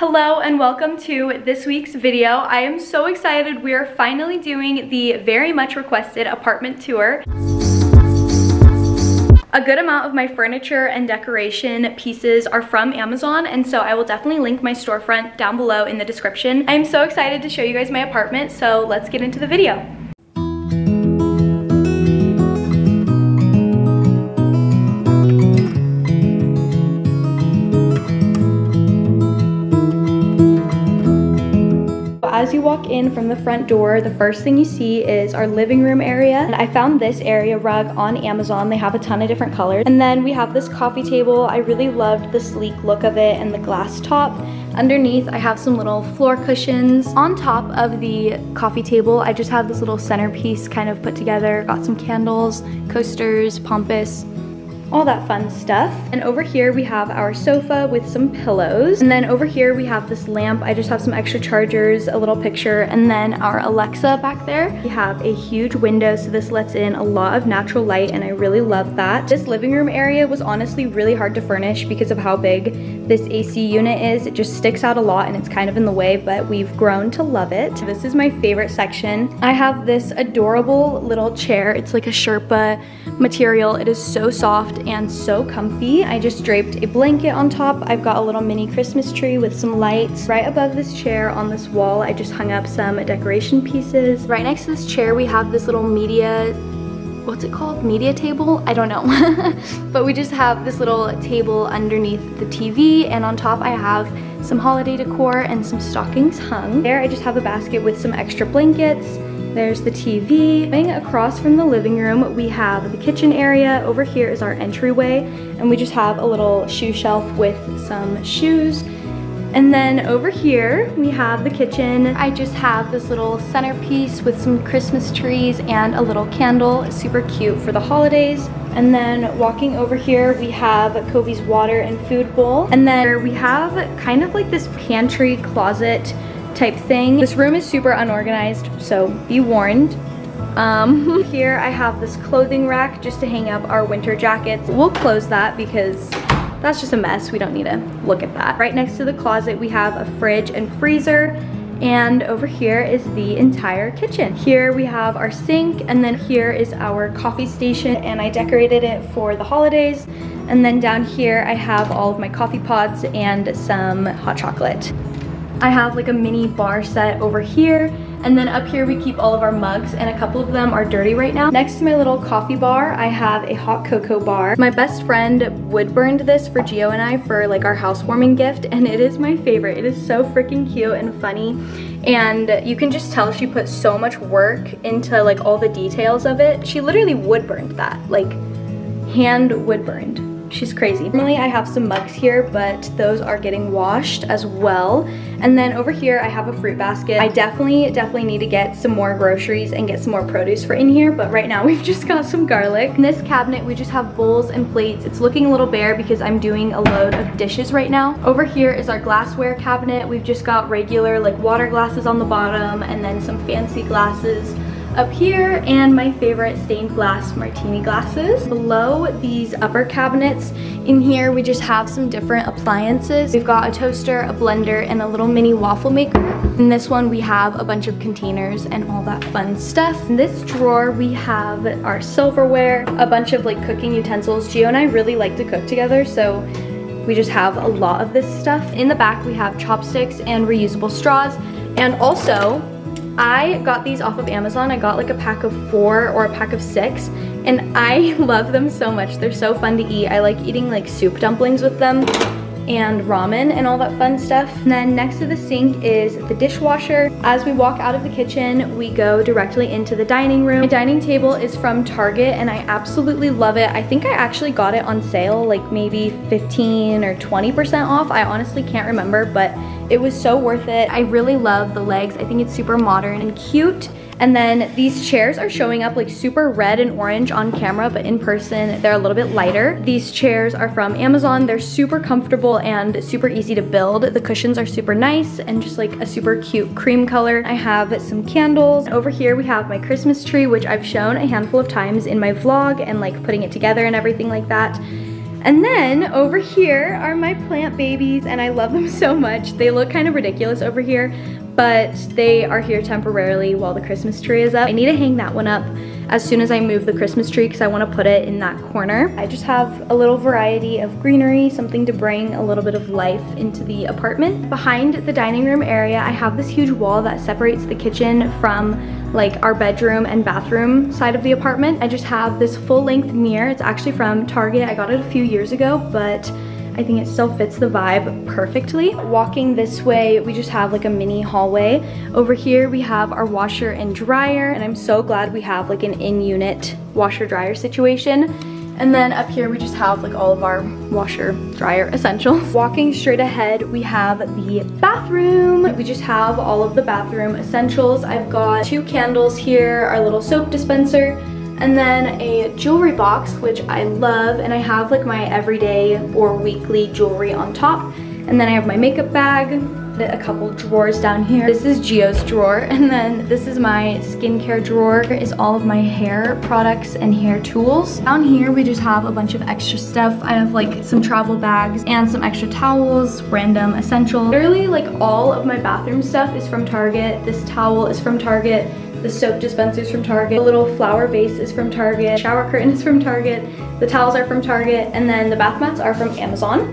Hello and welcome to this week's video. I am so excited. We are finally doing the very much requested apartment tour. A good amount of my furniture and decoration pieces are from Amazon and so I will definitely link my storefront down below in the description. I am so excited to show you guys my apartment so let's get into the video. As you walk in from the front door, the first thing you see is our living room area. And I found this area rug on Amazon. They have a ton of different colors. And then we have this coffee table. I really loved the sleek look of it and the glass top. Underneath, I have some little floor cushions. On top of the coffee table, I just have this little centerpiece kind of put together. Got some candles, coasters, pampas, all that fun stuff. And over here we have our sofa with some pillows. And then over here we have this lamp. I just have some extra chargers, a little picture, and then our Alexa back there. We have a huge window, so this lets in a lot of natural light, and I really love that. This living room area was honestly really hard to furnish because of how big this AC unit is. It just sticks out a lot and it's kind of in the way, but we've grown to love it. This is my favorite section. I have this adorable little chair. It's like a Sherpa material. It is so soft and so comfy. I just draped a blanket on top. I've got a little mini Christmas tree with some lights. Right above this chair on this wall, I just hung up some decoration pieces. Right next to this chair, we have this little media what's it called? Media table? I don't know. but we just have this little table underneath the TV and on top I have some holiday decor and some stockings hung. There I just have a basket with some extra blankets there's the TV. Across from the living room, we have the kitchen area. Over here is our entryway, and we just have a little shoe shelf with some shoes. And then over here, we have the kitchen. I just have this little centerpiece with some Christmas trees and a little candle, super cute for the holidays. And then walking over here, we have Kobe's water and food bowl. And then we have kind of like this pantry closet type thing. This room is super unorganized, so be warned. Um, here I have this clothing rack just to hang up our winter jackets. We'll close that because that's just a mess. We don't need to look at that. Right next to the closet, we have a fridge and freezer. And over here is the entire kitchen. Here we have our sink, and then here is our coffee station, and I decorated it for the holidays. And then down here, I have all of my coffee pods and some hot chocolate. I have like a mini bar set over here and then up here we keep all of our mugs and a couple of them are dirty right now. Next to my little coffee bar, I have a hot cocoa bar. My best friend wood burned this for Gio and I for like our housewarming gift and it is my favorite. It is so freaking cute and funny and you can just tell she put so much work into like all the details of it. She literally wood burned that, like hand wood burned. She's crazy. Normally I have some mugs here, but those are getting washed as well. And then over here I have a fruit basket. I definitely, definitely need to get some more groceries and get some more produce for in here, but right now we've just got some garlic. In this cabinet, we just have bowls and plates. It's looking a little bare because I'm doing a load of dishes right now. Over here is our glassware cabinet. We've just got regular like water glasses on the bottom and then some fancy glasses up here and my favorite stained glass martini glasses. Below these upper cabinets, in here we just have some different appliances. We've got a toaster, a blender, and a little mini waffle maker. In this one we have a bunch of containers and all that fun stuff. In this drawer we have our silverware, a bunch of like cooking utensils. Gio and I really like to cook together so we just have a lot of this stuff. In the back we have chopsticks and reusable straws and also I got these off of Amazon. I got like a pack of four or a pack of six and I love them so much. They're so fun to eat. I like eating like soup dumplings with them and ramen and all that fun stuff. And then next to the sink is the dishwasher. As we walk out of the kitchen, we go directly into the dining room. My dining table is from Target and I absolutely love it. I think I actually got it on sale, like maybe 15 or 20% off. I honestly can't remember, but it was so worth it. I really love the legs. I think it's super modern and cute. And then these chairs are showing up like super red and orange on camera, but in person, they're a little bit lighter. These chairs are from Amazon. They're super comfortable and super easy to build. The cushions are super nice and just like a super cute cream color. I have some candles. Over here, we have my Christmas tree, which I've shown a handful of times in my vlog and like putting it together and everything like that. And then over here are my plant babies and I love them so much. They look kind of ridiculous over here, but they are here temporarily while the Christmas tree is up. I need to hang that one up as soon as I move the Christmas tree because I want to put it in that corner. I just have a little variety of greenery, something to bring a little bit of life into the apartment. Behind the dining room area, I have this huge wall that separates the kitchen from like our bedroom and bathroom side of the apartment. I just have this full length mirror. It's actually from Target. I got it a few years ago, but I think it still fits the vibe perfectly. Walking this way, we just have like a mini hallway. Over here, we have our washer and dryer, and I'm so glad we have like an in-unit washer dryer situation. And then up here we just have like all of our washer dryer essentials. Walking straight ahead we have the bathroom. We just have all of the bathroom essentials. I've got two candles here, our little soap dispenser, and then a jewelry box, which I love, and I have like my everyday or weekly jewelry on top. And then I have my makeup bag, a couple drawers down here. This is Gio's drawer, and then this is my skincare drawer. Here is all of my hair products and hair tools. Down here, we just have a bunch of extra stuff. I have like some travel bags and some extra towels, random essentials. Literally like all of my bathroom stuff is from Target. This towel is from Target. The soap dispensers from Target. The little flower vase is from Target. Shower curtain is from Target. The towels are from Target. And then the bath mats are from Amazon.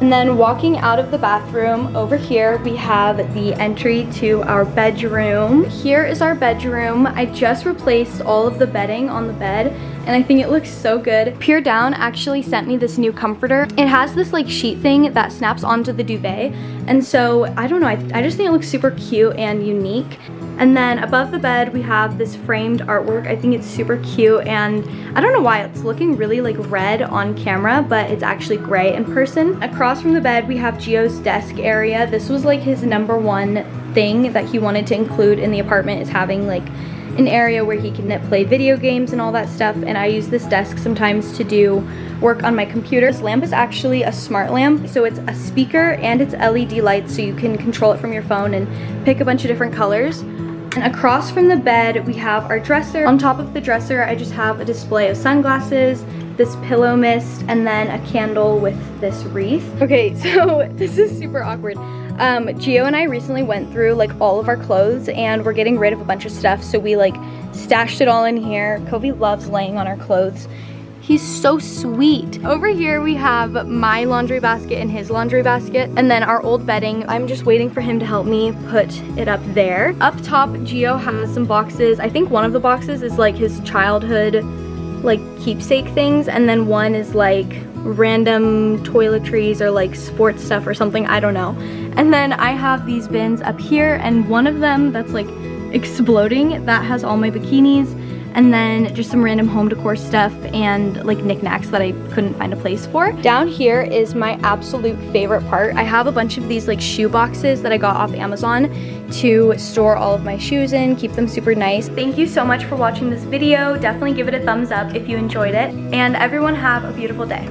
And then walking out of the bathroom, over here we have the entry to our bedroom. Here is our bedroom. I just replaced all of the bedding on the bed and I think it looks so good. Puredown actually sent me this new comforter. It has this like sheet thing that snaps onto the duvet and so I don't know, I, I just think it looks super cute and unique. And then above the bed, we have this framed artwork. I think it's super cute and I don't know why it's looking really like red on camera, but it's actually gray in person. Across from the bed, we have Gio's desk area. This was like his number one thing that he wanted to include in the apartment is having like an area where he can play video games and all that stuff and I use this desk sometimes to do work on my computer. This lamp is actually a smart lamp so it's a speaker and it's LED lights so you can control it from your phone and pick a bunch of different colors. And across from the bed, we have our dresser. On top of the dresser, I just have a display of sunglasses, this pillow mist, and then a candle with this wreath. Okay, so this is super awkward. Um, Gio and I recently went through like all of our clothes and we're getting rid of a bunch of stuff. So we like stashed it all in here. Kobe loves laying on our clothes. He's so sweet. Over here we have my laundry basket and his laundry basket and then our old bedding. I'm just waiting for him to help me put it up there. Up top, Gio has some boxes. I think one of the boxes is like his childhood like keepsake things and then one is like random toiletries or like sports stuff or something, I don't know. And then I have these bins up here and one of them that's like exploding, that has all my bikinis and then just some random home decor stuff and like knickknacks that I couldn't find a place for. Down here is my absolute favorite part. I have a bunch of these like shoe boxes that I got off Amazon to store all of my shoes in, keep them super nice. Thank you so much for watching this video. Definitely give it a thumbs up if you enjoyed it. And everyone have a beautiful day.